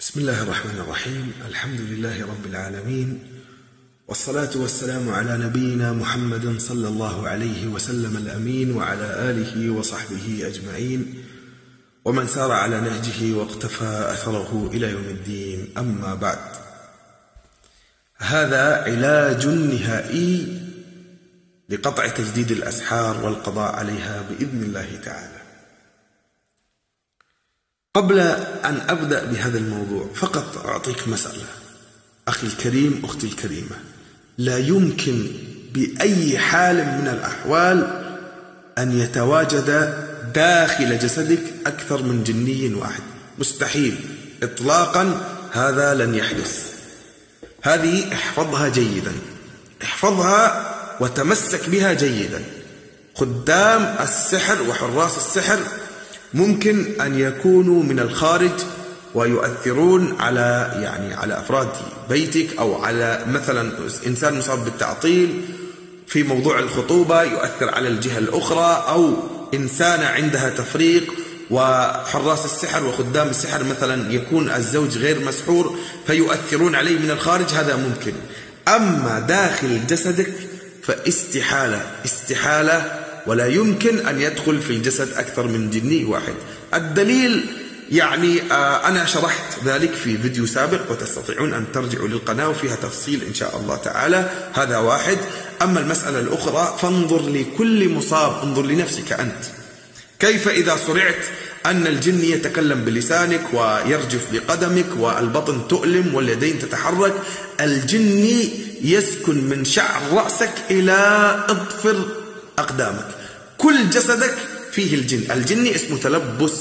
بسم الله الرحمن الرحيم. الحمد لله رب العالمين. والصلاة والسلام على نبينا محمد صلى الله عليه وسلم الأمين وعلى آله وصحبه أجمعين. ومن سار على نهجه واقتفى أثره إلى يوم الدين. أما بعد. هذا علاج نهائي لقطع تجديد الأسحار والقضاء عليها بإذن الله تعالى. قبل أن أبدأ بهذا الموضوع فقط أعطيك مسألة. أخي الكريم أختي الكريمة لا يمكن بأي حال من الأحوال أن يتواجد داخل جسدك أكثر من جني واحد. مستحيل. إطلاقا هذا لن يحدث. هذه احفظها جيدا. احفظها وتمسك بها جيدا. خدام السحر وحراس السحر ممكن أن يكونوا من الخارج ويؤثرون على يعني على أفراد بيتك أو على مثلا إنسان مصاب بالتعطيل في موضوع الخطوبة يؤثر على الجهة الأخرى أو إنسانة عندها تفريق وحراس السحر وخدام السحر مثلا يكون الزوج غير مسحور فيؤثرون عليه من الخارج هذا ممكن. أما داخل جسدك فاستحالة استحالة ولا يمكن أن يدخل في الجسد أكثر من جني واحد. الدليل يعني أنا شرحت ذلك في فيديو سابق وتستطيعون أن ترجعوا للقناة وفيها تفصيل إن شاء الله تعالى. هذا واحد. أما المسألة الأخرى فانظر لكل مصاب انظر لنفسك أنت. كيف إذا صرعت أن الجن يتكلم بلسانك ويرجف بقدمك والبطن تؤلم واليدين تتحرك الجن يسكن من شعر رأسك إلى أظفر أقدامك. كل جسدك فيه الجن. الجن اسمه تلبس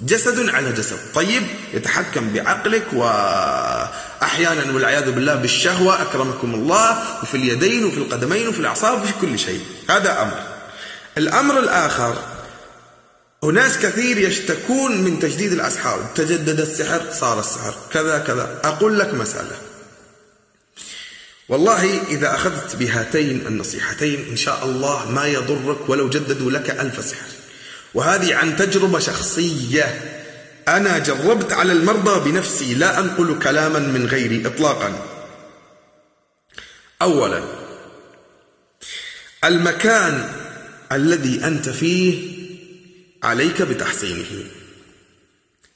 جسد على جسد. طيب يتحكم بعقلك وأحيانا والعياذ بالله بالشهوة أكرمكم الله وفي اليدين وفي القدمين وفي الأعصاب وفي كل شيء. هذا أمر. الأمر الآخر وناس كثير يشتكون من تجديد الأسحار. تجدد السحر صار السحر. كذا كذا. أقول لك مسألة. والله إذا أخذت بهاتين النصيحتين إن شاء الله ما يضرك ولو جددوا لك ألف سحر. وهذه عن تجربة شخصية. أنا جربت على المرضى بنفسي لا أنقل كلاما من غيري إطلاقا. أولا المكان الذي أنت فيه عليك بتحصينه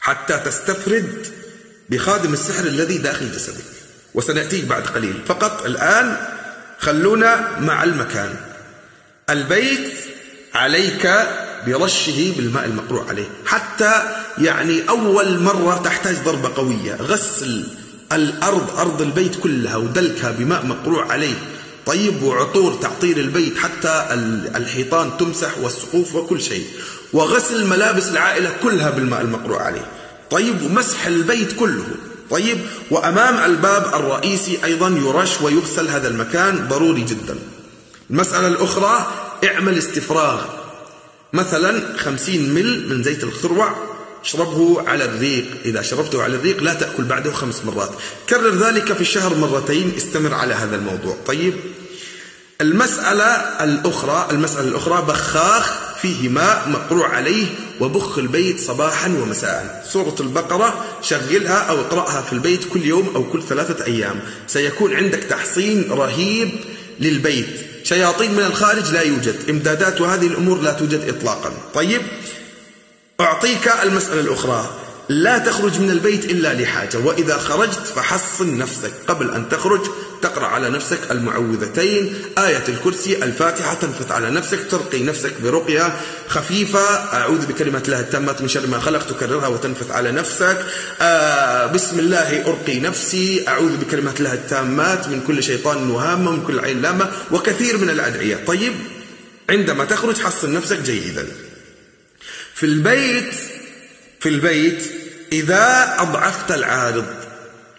حتى تستفرد بخادم السحر الذي داخل جسدك. وسنأتيك بعد قليل. فقط الآن خلونا مع المكان. البيت عليك برشه بالماء المقروع عليه. حتى يعني أول مرة تحتاج ضربة قوية. غسل الأرض أرض البيت كلها ودلكها بماء مقروع عليه. طيب وعطور تعطير البيت حتى الحيطان تمسح والسقوف وكل شيء. وغسل ملابس العائلة كلها بالماء المقروع عليه. طيب ومسح البيت كله. طيب وأمام الباب الرئيسي أيضا يرش ويغسل هذا المكان ضروري جدا. المسألة الأخرى اعمل استفراغ. مثلا خمسين مل من زيت الخروع اشربه على الريق. إذا شربته على الريق لا تأكل بعده خمس مرات. كرر ذلك في الشهر مرتين استمر على هذا الموضوع. طيب المسألة الأخرى المسألة الأخرى بخاخ فيه ماء مقروع عليه وبخ البيت صباحا ومساء. سورة البقرة شغلها أو اقرأها في البيت كل يوم أو كل ثلاثة أيام. سيكون عندك تحصين رهيب للبيت. شياطين من الخارج لا يوجد. إمدادات وهذه الأمور لا توجد إطلاقا. طيب أعطيك المسألة الأخرى. لا تخرج من البيت إلا لحاجة وإذا خرجت فحصن نفسك قبل أن تخرج تقرأ على نفسك المعوذتين. آية الكرسي الفاتحة تنفث على نفسك ترقي نفسك برقية خفيفة. أعوذ بكلمة الله التامات من شر ما خلق تكررها وتنفث على نفسك. آه بسم الله أرقي نفسي. أعوذ بكلمة الله التامات من كل شيطان وهامة من كل عين لامة وكثير من الأدعية. طيب عندما تخرج حصن نفسك جيدا. في البيت في البيت إذا أضعفت العارض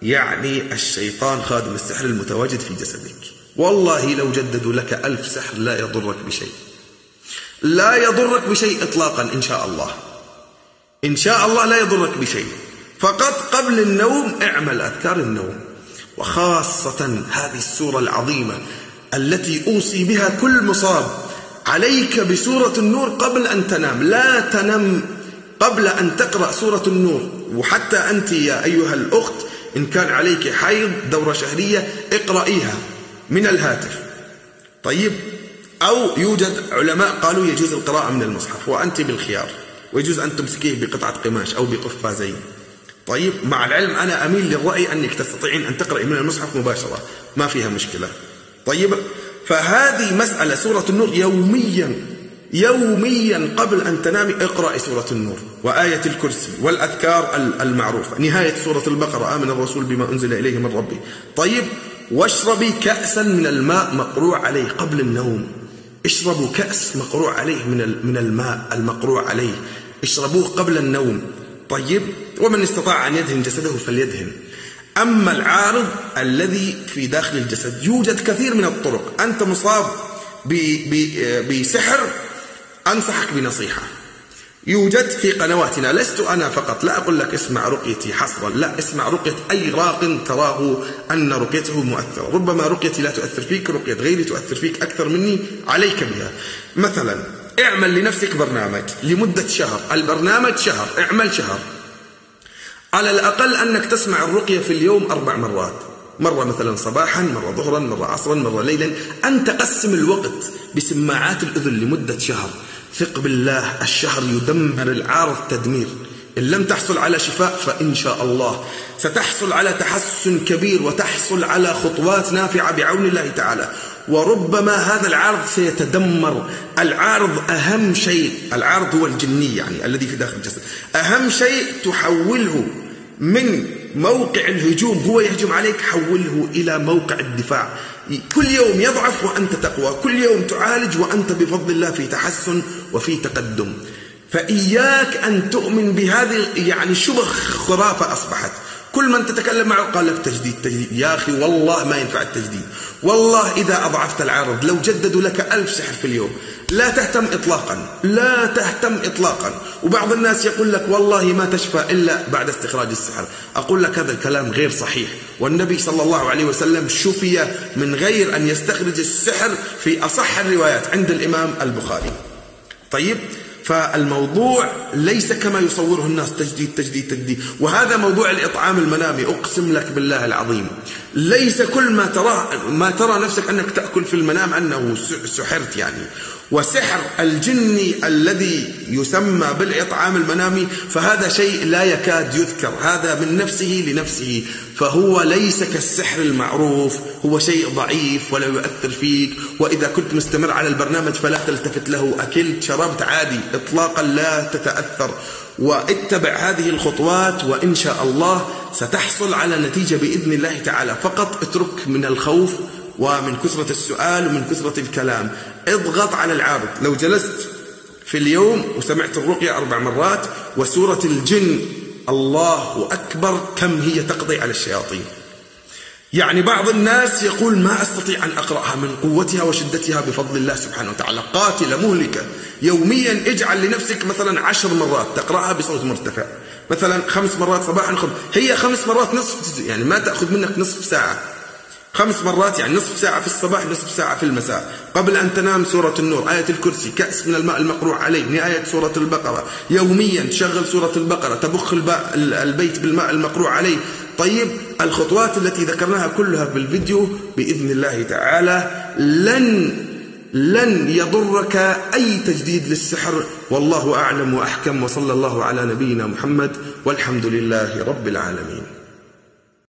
يعني الشيطان خادم السحر المتواجد في جسدك. والله لو جددوا لك ألف سحر لا يضرك بشيء. لا يضرك بشيء إطلاقا إن شاء الله. إن شاء الله لا يضرك بشيء. فقط قبل النوم اعمل أذكار النوم. وخاصة هذه السورة العظيمة التي أوصي بها كل مصاب. عليك بسورة النور قبل أن تنام. لا تنم قبل أن تقرأ سورة النور. وحتى أنت يا أيها الأخت إن كان عليك حيض دورة شهرية اقرأيها من الهاتف. طيب؟ أو يوجد علماء قالوا يجوز القراءة من المصحف وأنت بالخيار. ويجوز أن تمسكيه بقطعة قماش أو بقفازين طيب؟ مع العلم أنا أميل للرأي أنك تستطيعين أن تقرأي من المصحف مباشرة. ما فيها مشكلة. طيب؟ فهذه مسألة سورة النور يوميا. يوميا قبل أن تنامي اقرأي سورة النور وآية الكرسي والأذكار المعروفة نهاية سورة البقرة آمن الرسول بما أنزل إليه من ربه. طيب واشربي كأسا من الماء مقروع عليه قبل النوم. اشربوا كأس مقروع عليه من من الماء المقروع عليه. اشربوه قبل النوم. طيب ومن استطاع أن يدهن جسده فليدهن. أما العارض الذي في داخل الجسد يوجد كثير من الطرق. أنت مصاب بسحر أنصحك بنصيحة. يوجد في قنواتنا لست أنا فقط لا أقول لك اسمع رقيتي حصرا لا اسمع رقية أي راق تراه أن رقيته مؤثرة. ربما رقيتي لا تؤثر فيك رقية غيري تؤثر فيك أكثر مني عليك بها. مثلا اعمل لنفسك برنامج لمدة شهر. البرنامج شهر اعمل شهر. على الأقل أنك تسمع الرقية في اليوم أربع مرات. مرة مثلا صباحا مرة ظهرا مرة عصرا مرة ليلا. أن تقسم الوقت بسماعات الأذن لمدة شهر. ثق بالله الشهر يدمر العارض تدمير إن لم تحصل على شفاء فإن شاء الله. ستحصل على تحسن كبير وتحصل على خطوات نافعة بعون الله تعالى. وربما هذا العارض سيتدمر. العارض أهم شيء. العارض هو الجني يعني الذي في داخل الجسد. أهم شيء تحوله من موقع الهجوم هو يهجم عليك حوله إلى موقع الدفاع. كل يوم يضعف وأنت تقوى كل يوم تعالج وأنت بفضل الله في تحسن وفي تقدم. فإياك أن تؤمن بهذه يعني شبه خرافة أصبحت. كل من تتكلم معه قال لك تجديد تجديد. يا أخي والله ما ينفع التجديد. والله إذا أضعفت العرض لو جددوا لك ألف سحر في اليوم. لا تهتم إطلاقا. لا تهتم إطلاقا. وبعض الناس يقول لك والله ما تشفى إلا بعد استخراج السحر. أقول لك هذا الكلام غير صحيح. والنبي صلى الله عليه وسلم شفي من غير أن يستخرج السحر في أصح الروايات عند الإمام البخاري. طيب فالموضوع ليس كما يصوره الناس تجديد تجديد تجديد. وهذا موضوع الإطعام المنامي أقسم لك بالله العظيم. ليس كل ما ترى ما ترى نفسك أنك تأكل في المنام أنه سحرت يعني. وسحر الجني الذي يسمى بالإطعام المنامي فهذا شيء لا يكاد يذكر. هذا من نفسه لنفسه. فهو ليس كالسحر المعروف هو شيء ضعيف ولا يؤثر فيك. وإذا كنت مستمر على البرنامج فلا تلتفت له. أكلت شربت عادي إطلاقا لا تتأثر. واتبع هذه الخطوات وإن شاء الله ستحصل على نتيجة بإذن الله تعالى. فقط اترك من الخوف ومن كثرة السؤال ومن كثرة الكلام. اضغط على العارض لو جلست في اليوم وسمعت الرقية أربع مرات وسورة الجن الله أكبر كم هي تقضي على الشياطين. يعني بعض الناس يقول ما أستطيع أن أقرأها من قوتها وشدتها بفضل الله سبحانه وتعالى. قاتلة مهلكة يوميا اجعل لنفسك مثلا عشر مرات تقرأها بصوت مرتفع. مثلا خمس مرات صباحا خمس هي خمس مرات نصف يعني ما تأخذ منك نصف ساعة. خمس مرات يعني نصف ساعة في الصباح نصف ساعة في المساء. قبل أن تنام سورة النور آية الكرسي كأس من الماء المقروع عليه نهاية سورة البقرة. يوميا تشغل سورة البقرة تبخ البيت بالماء المقروع عليه. طيب الخطوات التي ذكرناها كلها في الفيديو بإذن الله تعالى لن لن يضرك أي تجديد للسحر. والله أعلم وأحكم وصلى الله على نبينا محمد والحمد لله رب العالمين.